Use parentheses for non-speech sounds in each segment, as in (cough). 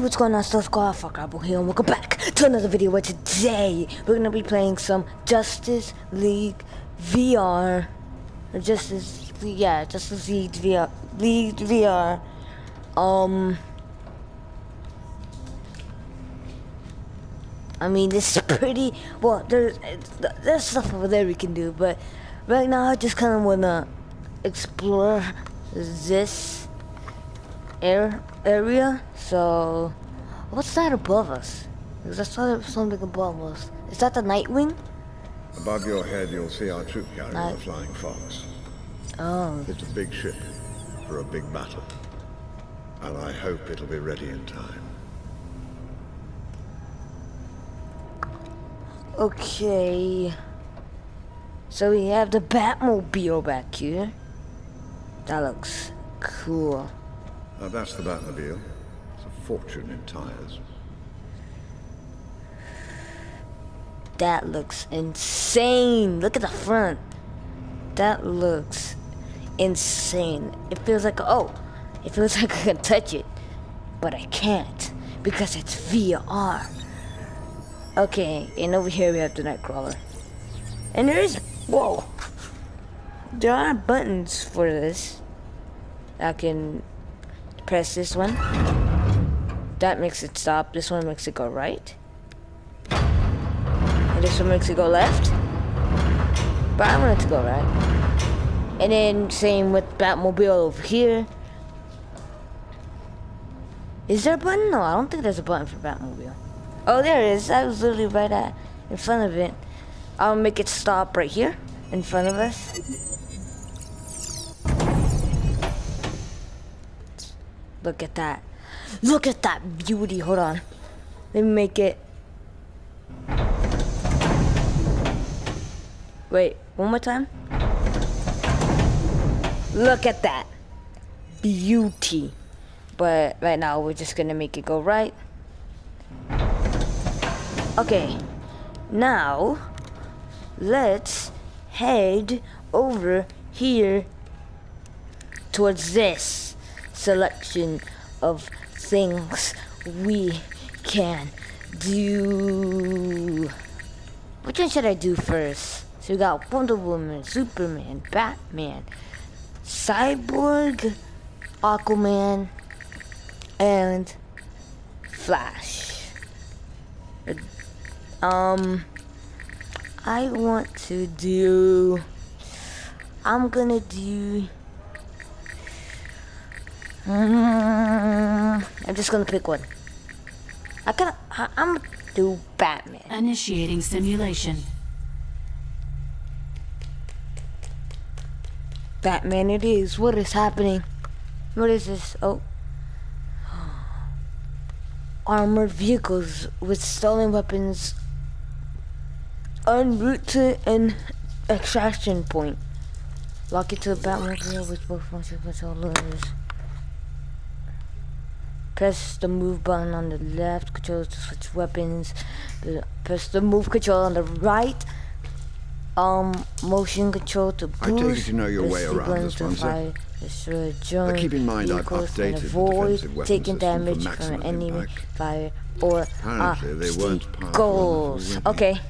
What's going on, Stealth Squad? Fuck Apple here, and welcome back to another video where today we're gonna be playing some Justice League VR. Justice, yeah, Justice League VR, League VR. Um, I mean, this is pretty. Well, there's there's stuff over there we can do, but right now I just kind of wanna explore this air area. So, what's that above us? Because I saw there was something above us. Is that the Nightwing? Above your head, you'll see our troop carrier, Night- the Flying Fox. Oh, It's a big ship for a big battle. And I hope it'll be ready in time. okay. So we have the Batmobile back here. That looks cool. Now that's the Batmobile. It's a fortune in tires. That looks insane. Look at the front. That looks insane. It feels like oh, it feels (laughs) like I can touch it, but I can't because it's VR. Okay, and over here we have the Knightcrawler, and there is whoa. There are buttons for this. I can press this one. That makes it stop. This one makes it go right. And this one makes it go left. But I want it to go right. And then same with Batmobile over here. Is there a button? No, I don't think there's a button for Batmobile. Oh, there it is. I was literally right at in front of it. I'll make it stop right here in front of us. Look at that. Look at that beauty. Hold on. Let me make it. Wait, one more time. Look at that. Beauty. But right now we're just gonna make it go right. Okay. Now let's head over here towards this selection of things we can do. Which one should I do first? So we got Wonder Woman, Superman, Batman, Cyborg, Aquaman, and Flash. Um, I want to do. I'm gonna do. Mm, I'm just gonna pick one. I gotta. I, I'm gonna do Batman. Initiating simulation. Batman it is. What is happening? What is this? Oh. (gasps) Armored vehicles with stolen weapons en route to an extraction point. Lock it to the Batmobile with both function controllers. Press the move button on the left controller to switch weapons. The- Press the move control on the right. Um, motion control to boost. I take it you know your the way around this one, sir? destroy drone keep in mind I've updated the avoid defensive weapon taking damage from enemy impact. fire or Apparently, they weren't goals. Okay,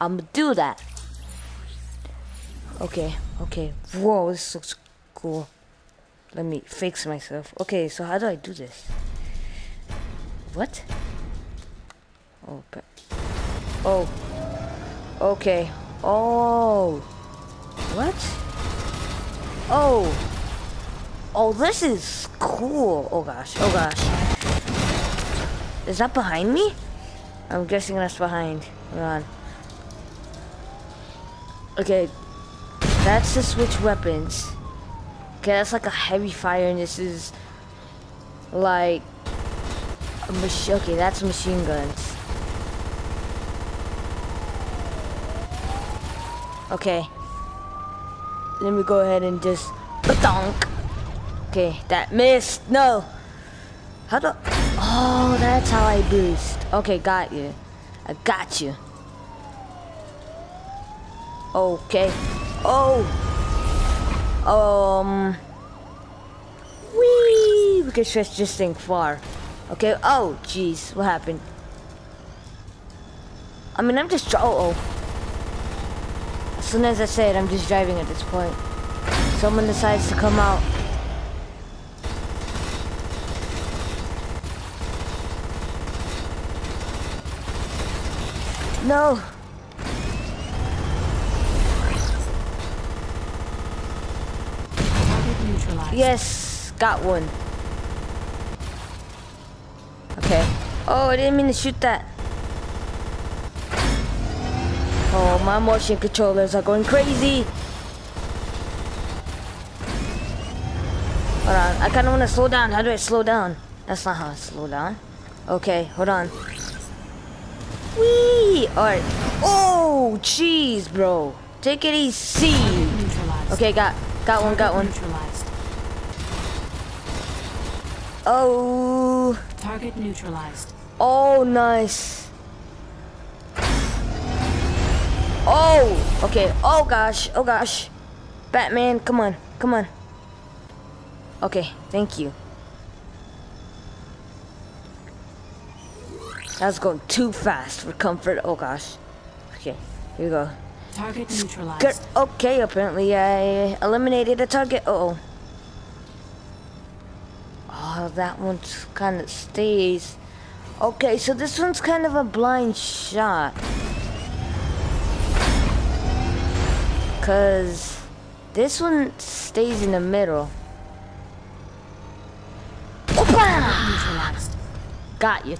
I'm gonna do that. Okay, okay. Whoa, this looks cool. Let me fix myself. Okay, so how do I do this? What? Oh, oh, okay. Oh, what? Oh, oh, this is cool. Oh gosh, oh gosh. Is that behind me? I'm guessing that's behind. Hold on. Okay, that's to switch weapons. Okay, that's like a heavy fire, and this is like a machine. Okay, that's machine guns. Okay, let me go ahead and just donk. Okay, that missed. No. How do? Oh, that's how I boost. Okay, got you. I got you. Okay. Oh. Um. Wee. we can stretch this thing far. Okay, oh, jeez, what happened? I mean, I'm just, oh, oh. As soon as I say it, I'm just driving at this point. Someone decides to come out. No. Neutralized. Yes, got one. Okay. Oh, I didn't mean to shoot that. Oh, my motion controllers are going crazy. Hold on, I kind of want to slow down. How do I slow down? That's not how I slow down. Okay, hold on. Wee! Alright. Oh, jeez, bro. Take it easy. Okay, got got one, got one. Neutralized. Oh, Target neutralized. oh, nice. Oh, okay. Oh gosh, oh gosh. Batman, come on, come on. Okay, thank you. That's going too fast for comfort. Oh gosh. Okay, here we go. Target neutralized. Okay, apparently I eliminated a target. Uh oh. That one kind of stays. Okay, so this one's kind of a blind shot. Cause this one stays in the middle. Got you.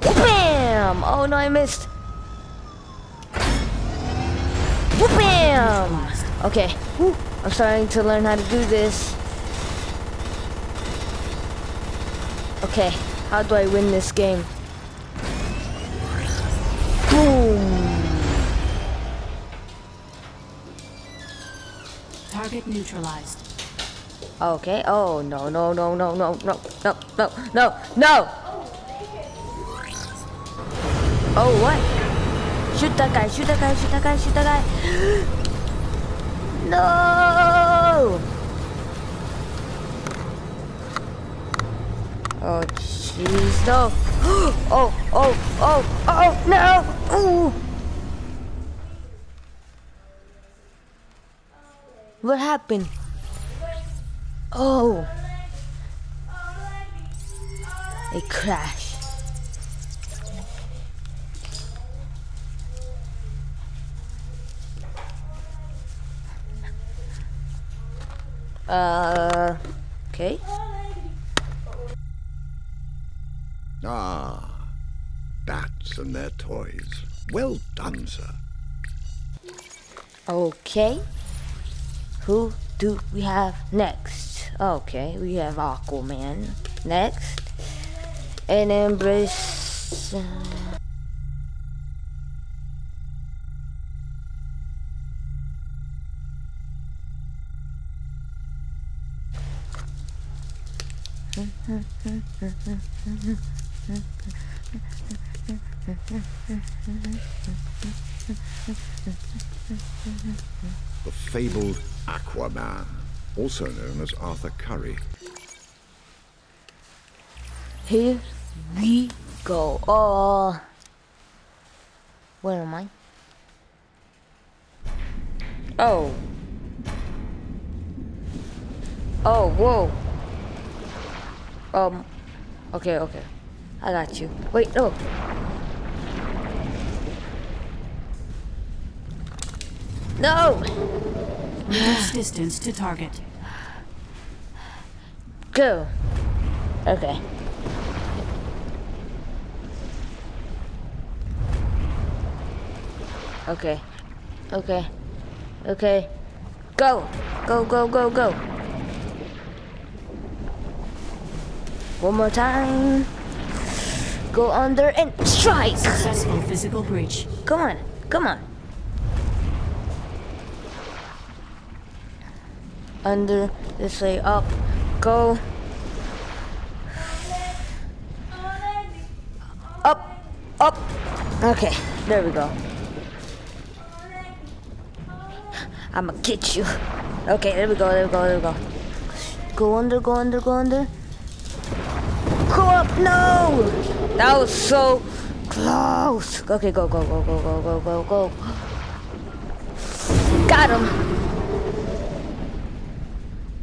Bam! Oh no, I missed. Bam! Neutralized. Okay, Whew. I'm starting to learn how to do this. Okay, how do I win this game? Boom! Target neutralized. Okay. Oh no no no no no no no no no no. Oh what? Shoot that guy! Shoot that guy! Shoot that guy! Shoot that guy! no! Oh jeez no! Oh oh oh oh no! Ooh. What happened? Oh. It crashed. Uh, okay. Ah, bats and their toys. Well done, sir. Okay. Who do we have next? Okay, we have Aquaman next. And Embrace. Uh, The fabled Aquaman, also known as Arthur Curry. Here we go. Oh. Where am I? Oh. Oh, whoa. Um. Okay, okay. I got you. Wait, no. No! Reduce distance to target. Go. Okay. Okay. Okay. Okay. Go. Go, go, go, go. One more time. Go under and strike. Successful physical breach. Come on. Come on. Under this way up. Go. Up. Up. Okay. There we go. I'ma get you. Okay, there we go, there we go, there we go. Go under, go under, go under. Up, no! That was so close. Okay, go, go, go, go, go, go, go, go. Got him.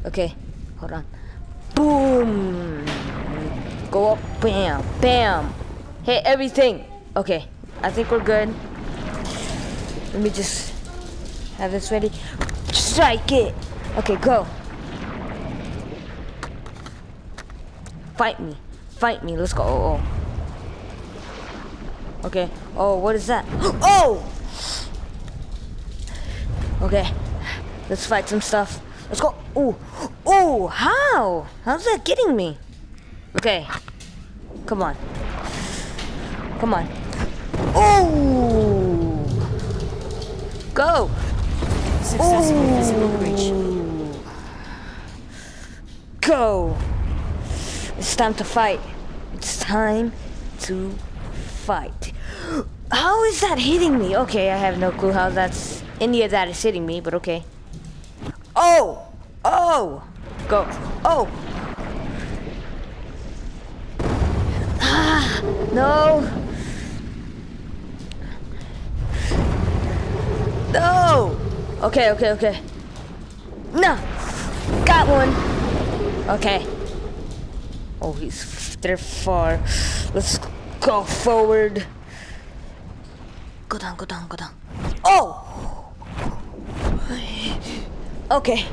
Okay, hold on. Boom. Go up, bam, bam. Hit everything. Okay, I think we're good. Let me just have this ready. Strike it. Okay, go. Fight me. Fight me. Let's go. Oh, oh. Okay. Oh, what is that? (gasps) Oh! Okay. Let's fight some stuff. Let's go. Ooh. Ooh, how? How's that getting me? Okay. Come on. Come on. Ooh. Go. Successful breach. Go. It's time to fight. Time to fight. How is that hitting me? Okay, I have no clue how that's any of that is hitting me, but okay. Oh! Oh! Go. Oh! Ah! No! No! Okay, okay, okay. No! Got one! Okay. Oh, he's they're far. Let's go forward. Go down, go down, go down. Oh! Okay.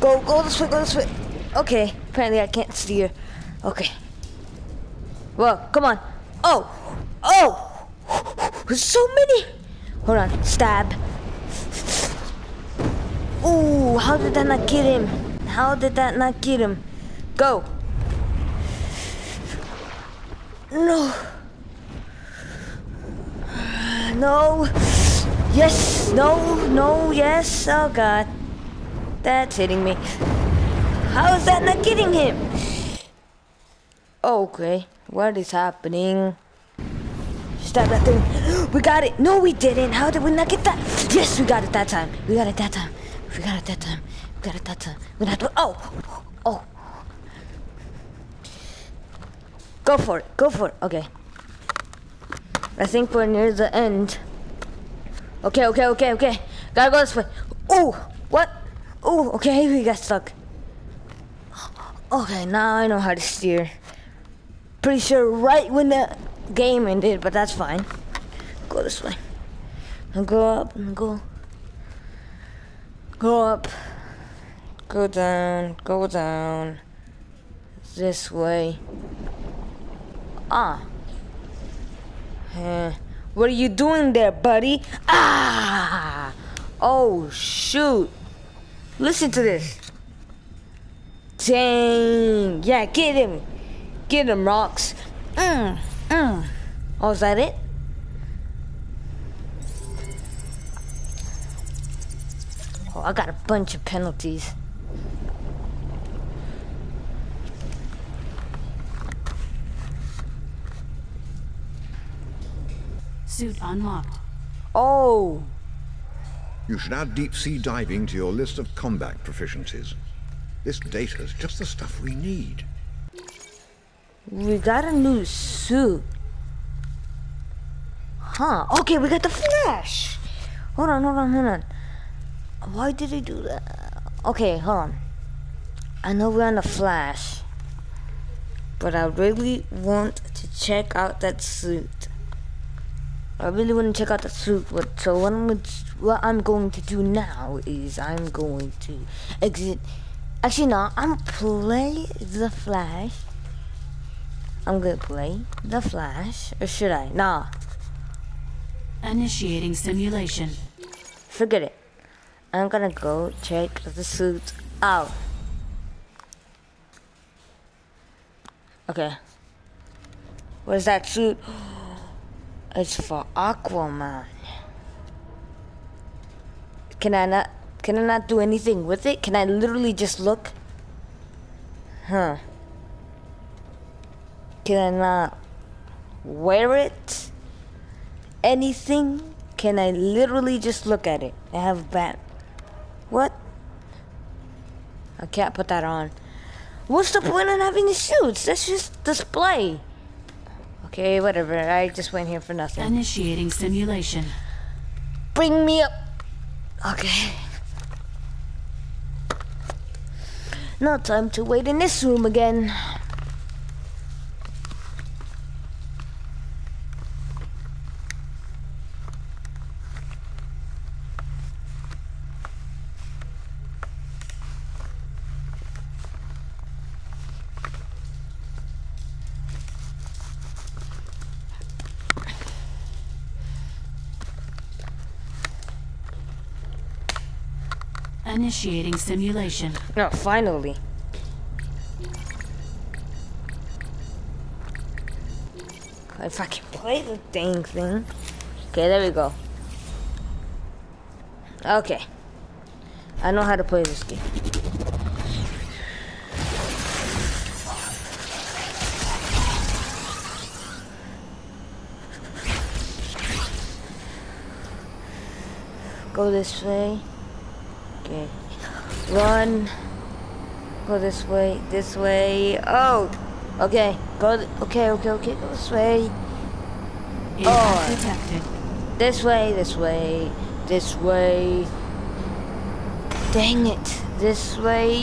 Go, go this way, go this way. Okay. Apparently I can't steer. Okay. Whoa, come on. Oh! Oh! There's so many! Hold on. Stab. Ooh, how did that not get him? How did that not get him? Go. No. No. Yes. No. No. Yes. Oh God. That's hitting me. How is that not getting him? Okay. What is happening? Stab that thing. We got it. No, we didn't. How did we not get that? Yes, we got it that time. We got it that time. We got it that time. We got it that time. We got it. Oh. Oh. Go for it. Go for it. Okay. I think we're near the end. Okay, okay, okay, okay. Gotta go this way. Ooh, what? Ooh, okay, (laughs) we got stuck. Okay, now I know how to steer. Pretty sure right when the game ended, but that's fine. Go this way. And go up and go. Go up. Go down. Go down. This way. Ah. Eh, what are you doing there, buddy? Ah! Oh, shoot. Listen to this. Dang. Yeah, get him. Get him, Rocks. Mm, mm. Oh, is that it? Oh, I got a bunch of penalties. Suit unlocked. Oh, You should add deep sea diving to your list of combat proficiencies. This data is just the stuff we need. we got a new suit. Huh. Okay, we got the flash. Hold on, hold on, hold on. Why did he do that? Okay, hold on. I know we're on the flash. But I really want to check out that suit. I really want to check out the suit. But so what I'm, what I'm going to do now is I'm going to exit. Actually, no. I'm play the Flash. I'm gonna play the Flash, or should I? Nah, Initiating simulation. forget it. I'm gonna go check the suit out. Okay. What is that suit? (gasps) It's for Aquaman. Can I not? Can I not do anything with it? Can I literally just look? Huh. Can I not wear it? Anything? Can I literally just look at it? I have bat. What? I can't put that on. What's the point in having the suits? That's just display. Okay, whatever. I just went here for nothing. Initiating simulation. Bring me up. Okay. Now time to wait in this room again. Initiating simulation. No, finally. If I can play the dang thing. Okay, there we go. Okay. I know how to play this game. Go this way. Okay. Run. Go this way. This way. Oh. Okay. Go. Okay. Okay. Okay. Go this way. Oh. detected. This way. This way. This way. Dang it. This way.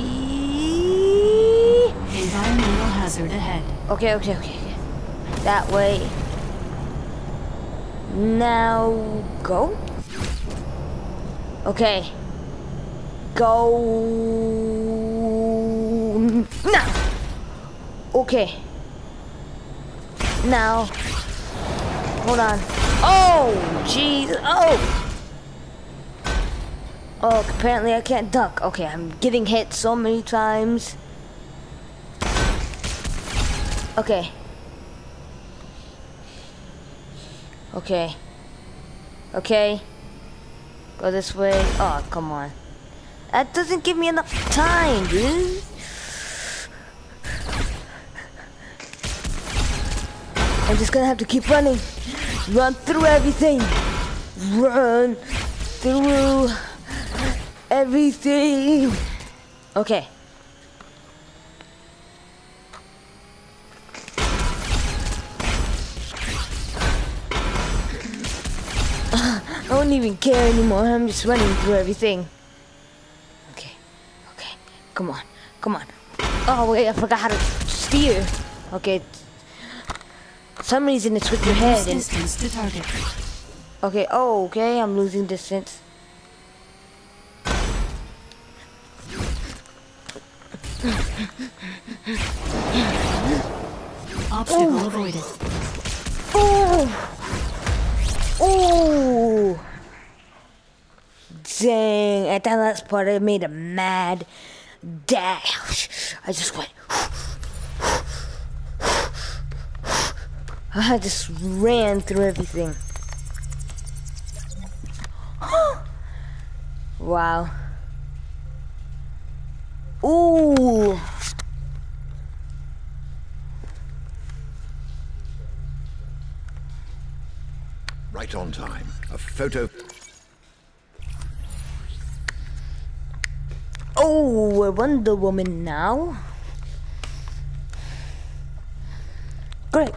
Environmental hazard ahead. Okay. Okay. okay. That way. Now go. Okay. Go now. Okay. Now. Hold on. Oh, jeez. Oh. Oh, apparently I can't duck. Okay, I'm getting hit so many times. Okay. Okay. Okay. Go this way. Oh, come on. That doesn't give me enough time, dude. I'm just gonna have to keep running. Run through everything. Run through everything. Okay. (laughs) I don't even care anymore. I'm just running through everything. Come on. Come on. Oh, wait. I forgot how to steer. Okay. For some reason it's with your head. Distance to target. okay. Oh, okay. I'm losing distance. Obstacle avoided. Oh! Oh! Dang, at that last part, it made him mad. Dash. I just went. I just ran through everything. (gasps) wow. Ooh. Right on time. A photo. Oh, we're Wonder Woman now. Great.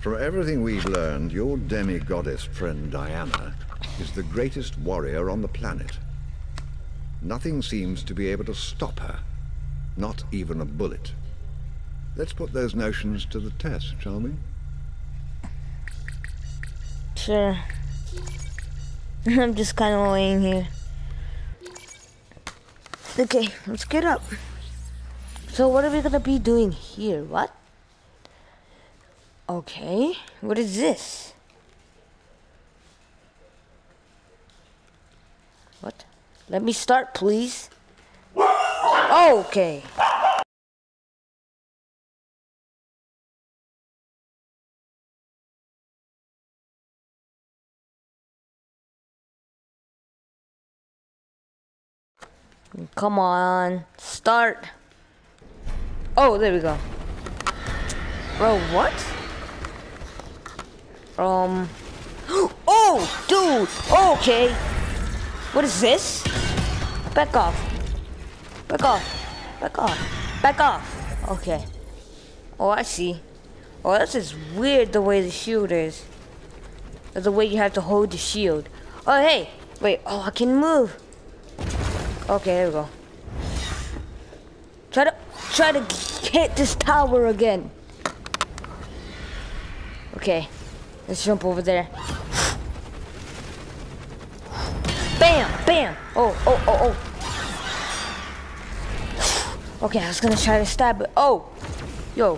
From everything we've learned, your demi-goddess friend Diana is the greatest warrior on the planet. Nothing seems to be able to stop her. Not even a bullet. Let's put those notions to the test, shall we? Sure. (laughs) I'm just kind of laying here. Okay, let's get up. So what are we gonna be doing here? What? Okay, what is this? What? Let me start, please. Oh, okay. Come on, start. Oh, there we go. Bro, what? Um. (gasps) Oh, dude. Okay. What is this? Back off. Back off. Back off. Back off. Okay. Oh, I see. Oh, this is weird the way the shield is. The way you have to hold the shield. Oh, hey. Wait. Oh, I can move. Okay, there we go. Try to try to hit this tower again. Okay. Let's jump over there. Bam! Bam! Oh, oh, oh, oh. Okay, I was gonna try to stab it. Oh! Yo.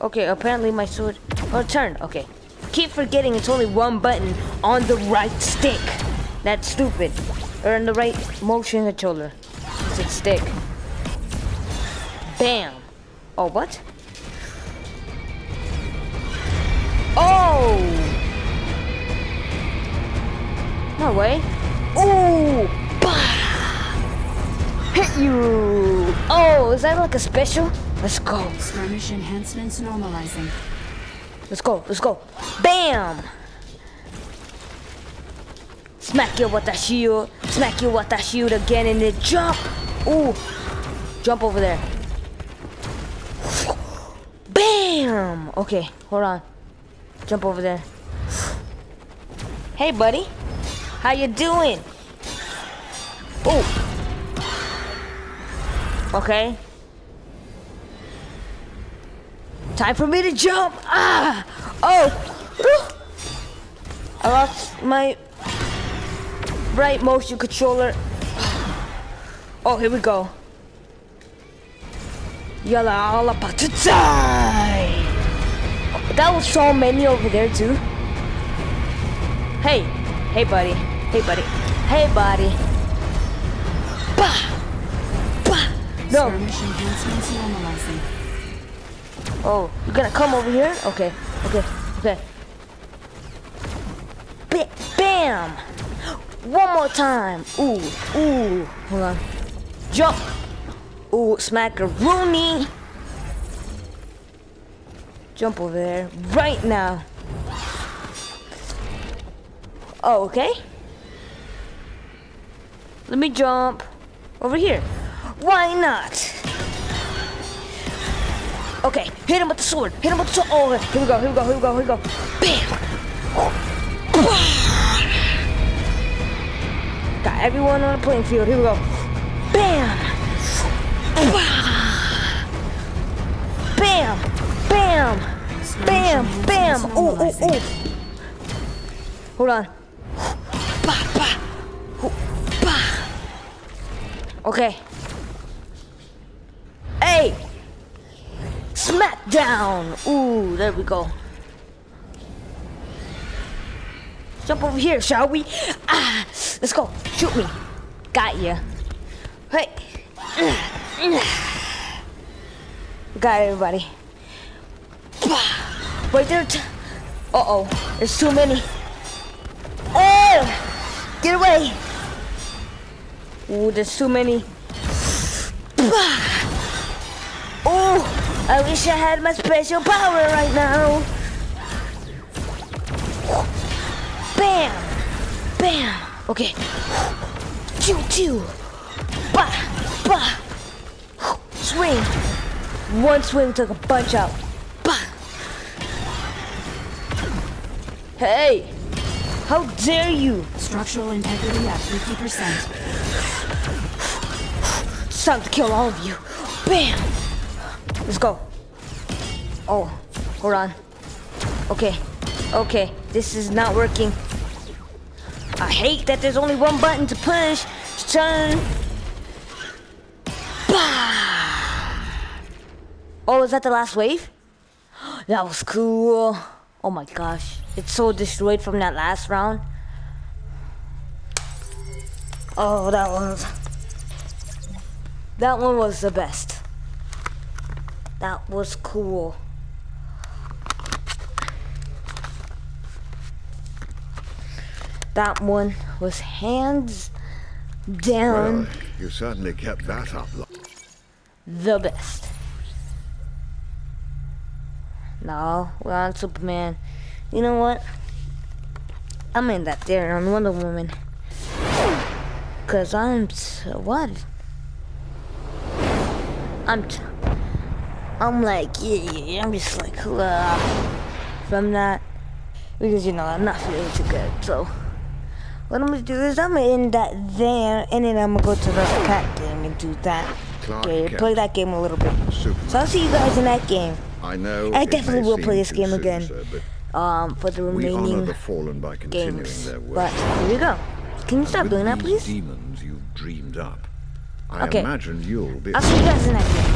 Okay, apparently my sword... Oh, turn. Okay. Keep forgetting it's only one button on the right stick. That's stupid. Or in the right motion controller. It's a stick. Bam! Oh, what? Oh! No way. Ooh! Bah! Hit you! Oh, is that like a special? Let's go. Skirmish enhancements normalizing. Let's go. Let's go. Bam! Smack you with that shield. Smack you with that shield again and then jump. Ooh. Jump over there. Bam! Okay, hold on. Jump over there. Hey, buddy. How you doing? Oh. Okay. Time for me to jump. Ah! Oh! I lost my right motion controller. Oh, here we go. Y'all are all about to die! That was so many over there too. Hey, hey buddy, hey buddy, hey buddy. Bah! Bah! No. Skirmish enhancements normalizing. Oh, you're gonna come over here? Okay, okay, okay. Ba bam! One more time. Ooh, ooh. Hold on. Jump. Ooh, smackaroonie. Jump over there right now. Oh, okay. Let me jump over here. Why not? Okay, hit him with the sword. Hit him with the sword. Oh, here we go, here we go, here we go, here we go. Bam! Everyone on the playing field. Here we go. Bam! Bam! Bam! Bam! Bam! Ooh, ooh, ooh. Hold on. Okay. Hey! Smackdown! Ooh, there we go. Jump over here, shall we? Ah, let's go. Shoot me. Got ya. Hey. Got everybody. Wait there. Uh oh. There's too many. Oh! Get away! Ooh, there's too many. Oh! I wish I had my special power right now. Bam! Bam! Okay. Choo choo! Bah! Bah! Swing! One swing took a bunch out. Bah! Hey! How dare you! Structural integrity at 50%. It's time to kill all of you. Bam! Let's go. Oh, hold on. Okay, okay, this is not working. I hate that there's only one button to push. Turn. Bah! Oh, is that the last wave? (gasps) That was cool. Oh my gosh. It's so destroyed from that last round. Oh, that one was... That one was the best. That was cool. That one was hands down Well, you certainly kept that up. the best. No, we're on Superman. You know what? I'm in that there on Wonder Woman. Cause I'm t- what? I'm t- I'm like yeah, yeah, yeah, I'm just like uh, from that because you know I'm not feeling too good. So what I'm gonna do is I'm gonna end that there, and then I'm gonna go to the cat game and do that. Clark Okay, play that game a little bit. Superman. So I'll see you guys in that game. I know. I definitely will play this game soon, again. sir, Um, for the remaining the fallen by continuing games. their work. But here we go. Can you stop doing that, please? demons you've dreamed up. I Okay. imagine you'll be. I'll see you guys in that game.